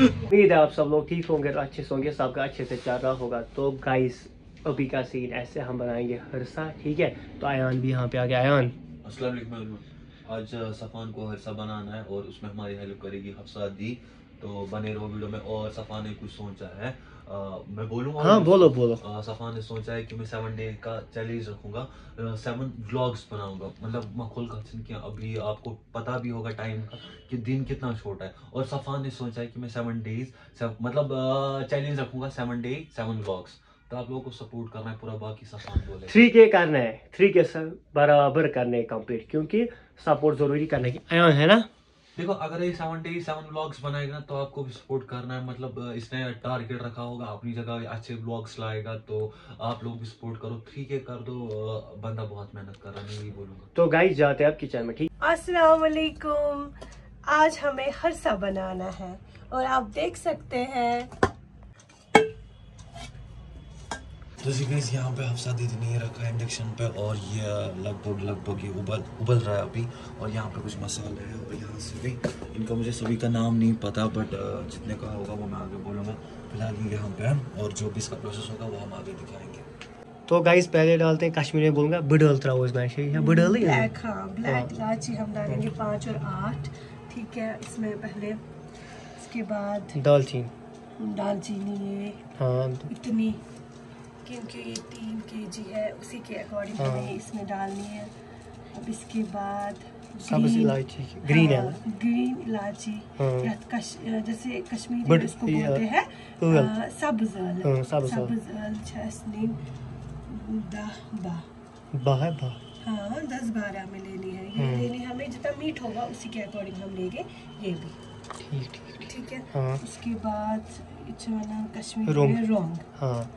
उम्मीद है आप सब लोग ठीक होंगे तो अच्छे से होंगे सबका अच्छे से चल रहा होगा। तो गाइस अभी का सीन ऐसे हम बनाएँगे हरसा ठीक है? तो आयान भी यहाँ पे आ गया। आयान। आज सफ़ान को हरसा बनाना है और उसमें हमारी हेल्प करेगी हफ्सा दी तो बने रहो वीडियो में और सफ़ान ने कुछ सोचा है। मैं बोलूँगा हाँ बोलो बोलो। सफ़ान ने सोचा है कि मैं सेवन डे का चैलेंज रखूँगा। सेवन व्लॉग्स बनाऊँगा। मतलब मैं खुल का कि अभी आपको पता भी होगा टाइम का कि दिन कितना छोटा है। और सफ़ान ने सोचा है कि मैं सेवन डेज़ मतलब चैलेंज रखूँगा सेवन डे सेवन व्लॉग्स तो आप लोगों को सपोर्ट करना है पूरा बाकी सफ़ान बोले। थ्री के करना है। थ्री के सब बराबर करने कंप्लीट क्योंकि सपोर्ट ज़रूरी करने की है ना? देखो अगर ये सेवन डे सेवन ब्लॉग्स बनाएगा ना तो आपको भी सपोर्ट करना है। मतलब इसने टारगेट रखा होगा अपनी जगह अच्छे ब्लॉग्स लाएगा तो आप लोग भी सपोर्ट करो। थ्री के कर दो। बंदा बहुत मेहनत कर रहा है मैं यही बोलूँगा। तो गाइस जाते हैं आप किचन में ठीक? अस्सलाम वालेकुम आज हमें हरसा बनाना है और आप देख सकते हैं तो जी गाइस यहाँ पे हफ्सा दीदी ने ये रखा है इंडक्शन पे और ये लगभग लगभग ये उबल उबल रहा है अभी और यहाँ पे कुछ मसाले हैं और यहाँ से भी। इनका मुझे सभी का नाम नहीं पता बट जितने का होगा वो मैं आगे बोलूँगा। फ़िलहाल ये यहाँ पे है और जो भी इसका प्रोसेस होगा वो हम आगे दिखाएँगे। तो गाइस पहले डालते हैं कश्मीरी में बोलूँगा बिडल त्राउस में से या बिडल ही है। ब्लैक हाँ ब्लैक इलायची हम डालेंगे पाँच और आठ ठीक है? इसमें पहले इसके बाद दालचीनी। दालचीनी हाँ इतनी। क्योंकि ये तीन के जी है उसी के अकॉर्डिंग हाँ। इसमें डालनी है। अब इसके बाद ग्रीन इलायची ग्रीन हाँ, ग्रीन इलायची। हाँ। कश, जैसे कश्मीर बोलते हैं सब्ज सब्ज बा बा हाँ दस बारह में लेनी है। ये हाँ। लेनी हमें जितना मीट होगा उसी के अकॉर्डिंग हम लेंगे ये भी। ठीक ठीक ठीक। है? हाँ। उसके बाद कश्मीर रोंग, रोंग। हाँ।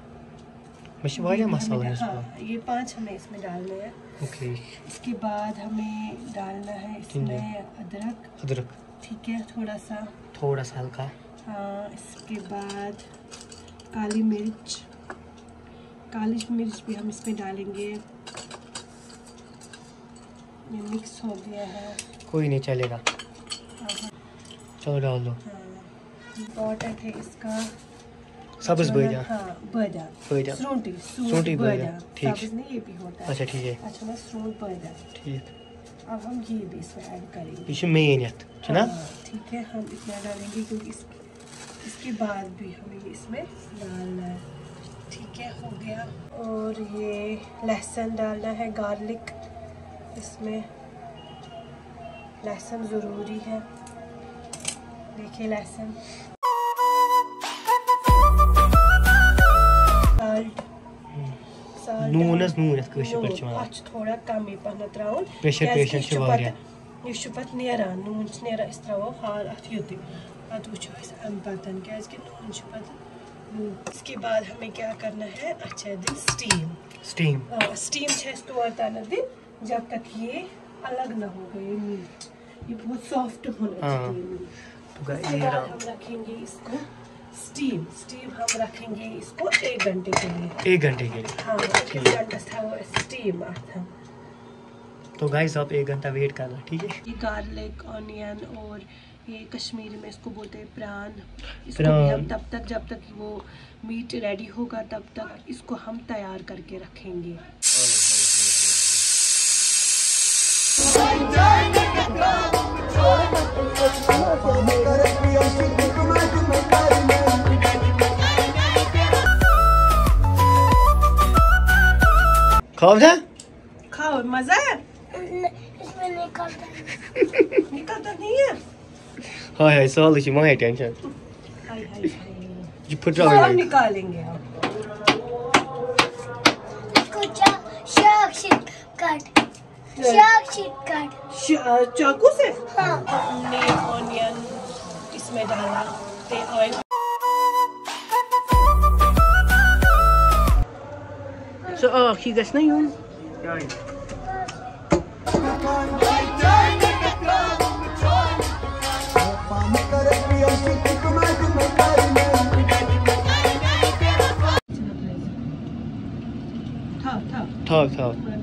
मश वारिया मसाला है हाँ ये पाँच हमें इसमें डालने हैं। ओके। इसके बाद हमें डालना है इसमें अदरक। अदरक। ठीक है थोड़ा सा थोड़ा सा हल्का। हाँ इसके बाद काली मिर्च। काली मिर्च भी हम इसमें डालेंगे। ये मिक्स हो गया है। कोई नहीं चलेगा। हाँ चलो डाल दो। इंपॉर्टेंट है इसका। सब्ज बैजा हाँ बजा बैजा सूंटी सूंटी बैजा, ठीक। सब्ज नहीं ये भी होता है। अच्छा ठीक है। अच्छा मैं सूंट बैजा ठीक। अब हम ये भी इसमें ऐड करेंगे। ये मेन यत है ना? हाँ, ठीक है हम इतना डालेंगे क्योंकि इस, इसके बाद भी हमें इसमें डालना है। ठीक है हो गया। और ये लहसुन डालना है गार्लिक इसमें लहसुन ज़रूरी है। देखिए लहसुन। साल्ट नूनस नूनस कशि पर छ अत थोड़ा कम पहन त्रा Pressure patient छ वारिया। यह पे नेरान नून नेरान अस त्रो हाल अत युत पत वो अम पतन क्या नून पत इसके बाद हमें क्या करना है अच्छा दिन स्टीम स्टीम स्टीम है तौर तन दिन जब तक ये अलग ना हो गए मीट ये बहुत सॉफ्ट होना हाँ। चाहिए मीट तो गाइस इसके ये बाद रहा हम रखेंगे इसको स्टीम स्टीम हम रखेंगे इसको एक घंटे के लिए। एक घंटे के लिए। हाँ स्टीम आता। तो गाइस आप एक घंटा वेट करना ठीक है? ये गार्लिक ऑनियन और ये कश्मीरी में इसको बोलते हैं प्रान इसको भी हम तब तक जब तक वो मीट रेडी होगा तब तक इसको हम तैयार करके रखेंगे। खाओ था खाओ मज़ा है? इसमें निकलता निकलता नहीं है? हाय हाय साल टेंशन। हाय हाय सब निकालेंगे हम। कुछ शार्क शीट कट। शार्क शीट कट। चाकू से? हाँ। हमने ऑनियन इसमें डाला ते oil So, oh, higas na yun. Yan. Tug, tug. Tug.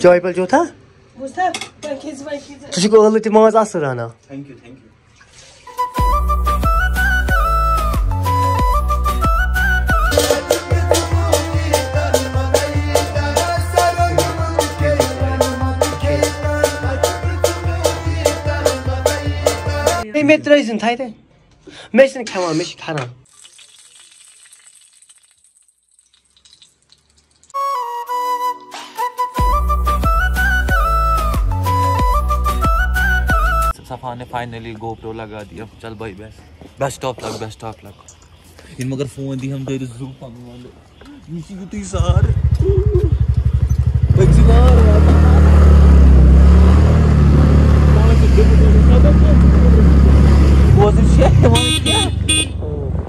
Joy Bal Jota? Mustafa, merkezi merkezi. Çocuk oğlu Timaz Asrana. Thank you, thank you. Metro izin tayde. Meşin kama meşin karam. सफ़ा ने finally GoPro लगा दिया। चल भाई best best of luck best of luck इन मगर phone दी हम तेरे जू पंग वाले। नीचे युती सार। बक्सीवार Bozul şey yaman ya.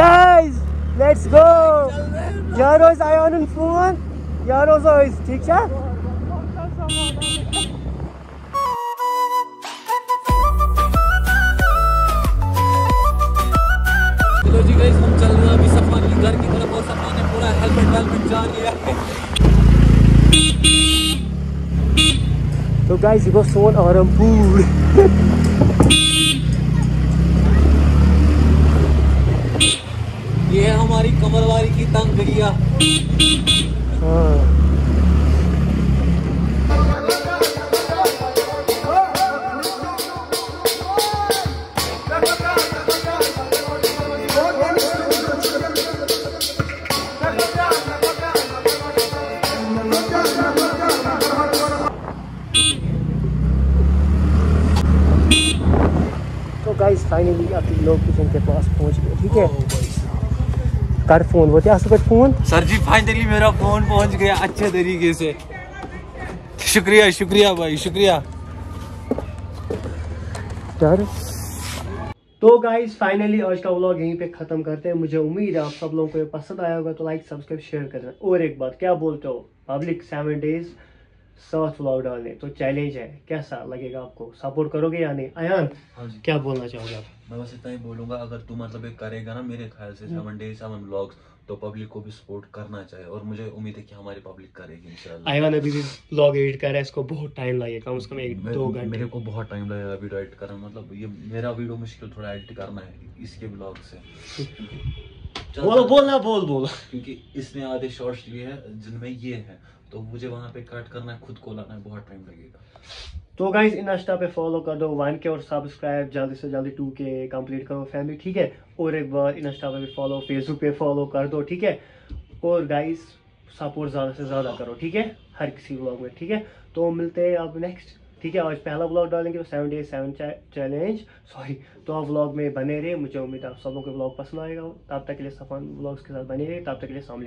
guys let's चलो जी गई हम चल रहे हैं अभी सफ़ा की घर की तरफ़ और सफ़ा ने पूरा हेलमेट वेलमेट जा लिया है। तो गाइस वो सोन और पूल ये हमारी कमरवारी की तंग गड़िया हाँ। फाइनली अपनी लोकेशन के पास पहुँच गए ठीक है? कर फ़ोन वो क्या सुबह फ़ोन? सर जी फाइनली मेरा फ़ोन पहुँच गया अच्छे तरीके से। शुक्रिया शुक्रिया भाई शुक्रिया। डर। तो गाइस फाइनली आज का व्लॉग यहीं पे खत्म करते हैं। मुझे उम्मीद है आप सब लोगों को ये पसंद आया होगा तो लाइक सब्सक्राइब शेयर करना। और एक बात क्या बोलते हो? पब्लिक सेवन डेज़ सात व्लॉग डालने तो चैलेंज है। कैसा लगेगा आपको? सपोर्ट करोगे या नहीं? अयान हाँ जी। क्या बोलना चाहोगे आप? मैं बस इतना ही बोलूँगा अगर तू मतलब एक करेगा ना मेरे ख्याल से सेवन डेज़ सेवन व्लॉग्स तो पब्लिक को भी सपोर्ट करना चाहिए। और मुझे उम्मीद है कि हमारी पब्लिक करेगी इंशाल्लाह। अयान अभी भी व्लॉग एडिट कर रहा है इसको बहुत टाइम लगेगा। कम से कम एक दो मेरे को बहुत टाइम लगेगा वीडियो एडिट करना। मतलब ये मेरा वीडियो मुश्किल थोड़ा एडिट करना है इसके ब्लॉग से। बोलो बोलना बोल बोल क्योंकि इसने आधे शॉर्ट्स लिए हैं जिनमें ये है। तो मुझे वहाँ पे कट करना है खुद को लाना है बहुत टाइम लगेगा। तो गाइज़ इंस्टा पे फॉलो कर दो वन के और सब्सक्राइब जल्दी से जल्दी टू के कंप्लीट करो फैमिली ठीक है? और एक बार इंस्टा पे भी फॉलो फेसबुक पे फॉलो कर दो ठीक है? और गाइज़ सपोर्ट ज़्यादा से ज़्यादा करो ठीक है? हर किसी ब्लॉग में ठीक है? तो मिलते हैं अब नेक्स्ट ठीक है, आज पहला ब्लॉग डालेंगे तो seven days seven challenge sorry तो आप व्लॉग में बने रहे मुझे उम्मीद है आप सब लोगों को व्लॉग पसंद आएगा। तब तक के लिए सफान व्लॉग्स के साथ बने रहे तब तक के लिए सामने